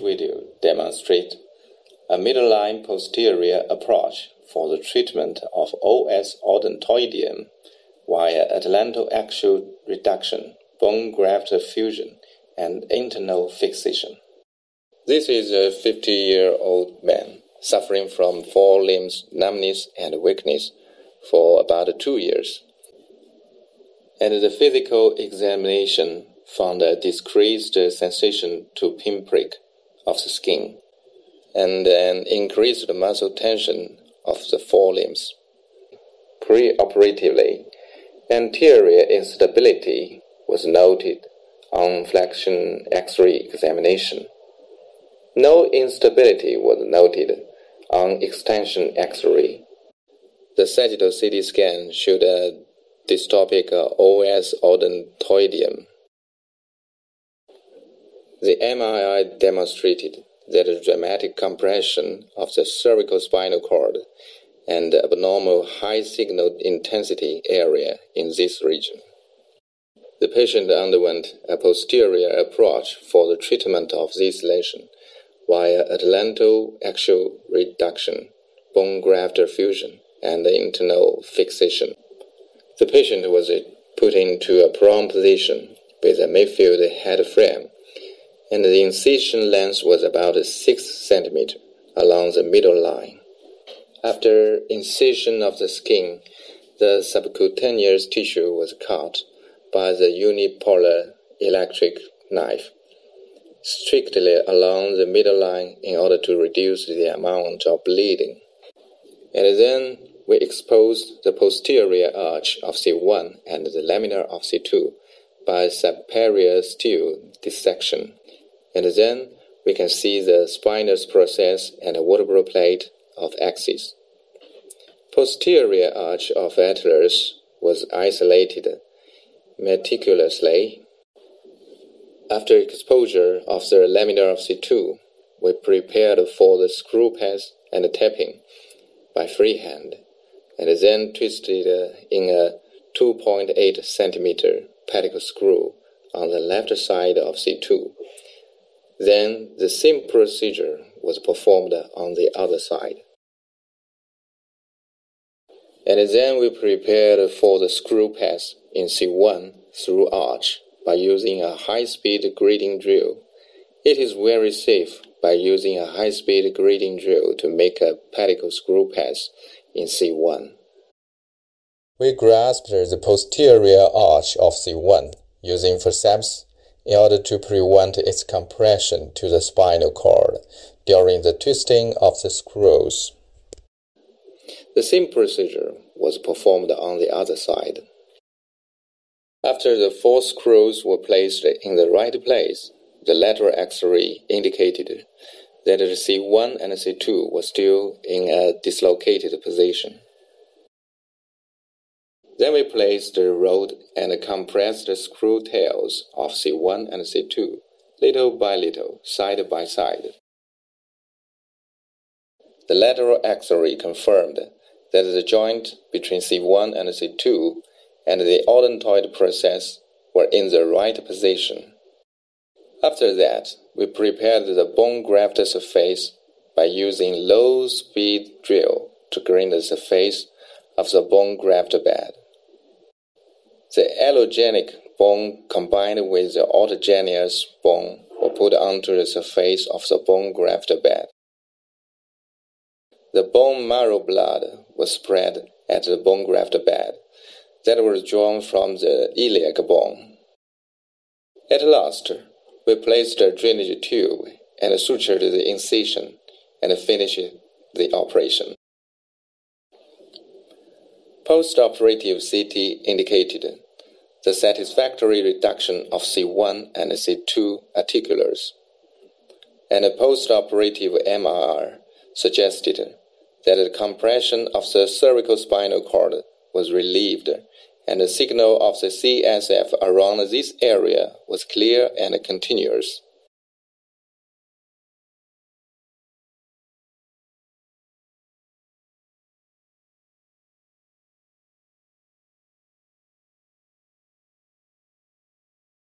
video demonstrates a midline posterior approach for the treatment of OS odontoideum via atlantoaxial reduction, bone graft fusion, and internal fixation. This is a 50 year old man suffering from four limbs numbness and weakness for about two years. And the physical examination found a decreased sensation to pinprick of the skin and an increased muscle tension of the forelimbs. Preoperatively, anterior instability was noted on flexion X-ray examination. No instability was noted on extension X-ray. The sagittal CT scan showed a dystopic OS odontoideum. The MRI demonstrated that a dramatic compression of the cervical spinal cord and abnormal high signal intensity area in this region. The patient underwent a posterior approach for the treatment of this lesion via atlantoaxial reduction, bone graft fusion, and internal fixation. The patient was put into a prone position with a Mayfield head frame, and the incision length was about 6 cm along the middle line. After incision of the skin, the subcutaneous tissue was cut by the unipolar electric knife strictly along the middle line in order to reduce the amount of bleeding. And then we exposed the posterior arch of C1 and the laminar of C2 by subperiosteal dissection. And then we can see the spinous process and the vertebral plate of axis. Posterior arch of atlas was isolated meticulously after exposure of the laminar of C2, we prepared for the screw pass and tapping by freehand, and then twisted in a 2.8 centimeter pedicle screw on the left side of C2. Then the same procedure was performed on the other side. And then we prepared for the screw pass in C1 through arch by using a high-speed grading drill. It is very safe by using a high-speed grading drill to make a pedicle screw pass in C1. We grasped the posterior arch of C1 using forceps in order to prevent its compression to the spinal cord during the twisting of the screws. The same procedure was performed on the other side. After the four screws were placed in the right place, the lateral X-ray indicated that the C1 and C2 were still in a dislocated position. Then we placed the rod and compressed the screw tails of C1 and C2, little by little, side by side. The lateral X-ray confirmed that the joint between C1 and C2 and the odontoid process were in the right position. After that, we prepared the bone graft surface by using low-speed drill to grind the surface of the bone graft bed. The allogenic bone combined with the autogenous bone were put onto the surface of the bone graft bed. The bone marrow blood was spread at the bone graft bed that was drawn from the iliac bone. At last, we placed a drainage tube and sutured the incision and finished the operation. Post-operative CT indicated the satisfactory reduction of C1 and C2 articulars, and a postoperative MRI suggested that the compression of the cervical spinal cord was relieved and the signal of the CSF around this area was clear and continuous.